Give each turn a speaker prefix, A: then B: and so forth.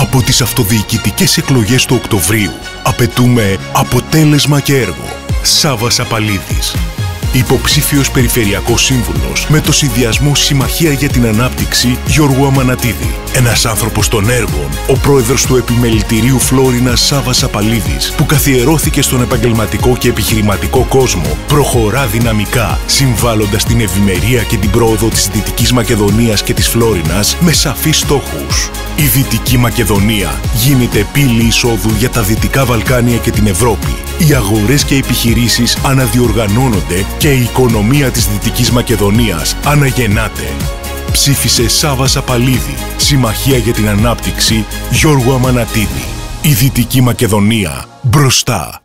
A: Από τις αυτοδιοικητικές εκλογές του Οκτωβρίου απαιτούμε αποτέλεσμα και έργο. Σάβας Απαλίδης. Υποψήφιος Περιφερειακός Σύμβουλος με το συνδυασμό Συμμαχία για την Ανάπτυξη Γιώργου Αμανατίδη. Ένας άνθρωπος των έργων, ο πρόεδρος του επιμελητηρίου Φλόρινα Σάβας Απαλίδης, που καθιερώθηκε στον επαγγελματικό και επιχειρηματικό κόσμο, προχωρά δυναμικά, συμβάλλοντας την ευημερία και την πρόοδο της Δυτικής Μακεδονίας και της Φλόρινας με σαφείς στόχους. Η Δυτική Μακεδονία γίνεται πύλη εισόδου για τα Δυτικά Βαλκάνια και την Ευρώπη. Οι αγορές και οι επιχειρήσεις αναδιοργανώνονται και η οικονομία της Δυτικής Μακεδονίας αναγεννάται. Ψήφισε Σάβα Σαπαλίδη, Συμμαχία για την Ανάπτυξη, Γιώργο Αμανατίδη. Η Δυτική Μακεδονία μπροστά.